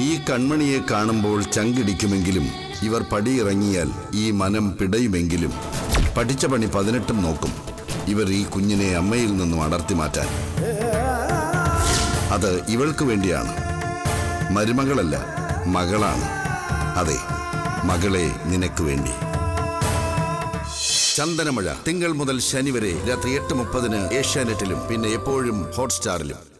ഈ കൺമണിയെ കാണുമ്പോൾ ചങ്കിടിക്കുമെങ്കിലും ഇവർ പടിയിറങ്ങിയാൽ ഈ മനം പിടയുമെങ്കിലും പഠിച്ച പണി പതിനെട്ടും നോക്കും. ഇവർ ഈ കുഞ്ഞിനെ അമ്മയിൽ നിന്നും അടർത്തി മാറ്റാൻ. അത് ഇവൾക്ക് വേണ്ടിയാണ്. മരുമകളല്ല മകളാണ്. അതെ മകളെ നിനക്ക് വേണ്ടി. ചന്ദനമഴ തിങ്കൾ മുതൽ ശനി വരെ രാത്രി എട്ട് മുപ്പതിന് ഏഷ്യാനെറ്റിലും പിന്നെ എപ്പോഴും ഹോട്ട്സ്റ്റാറിലും.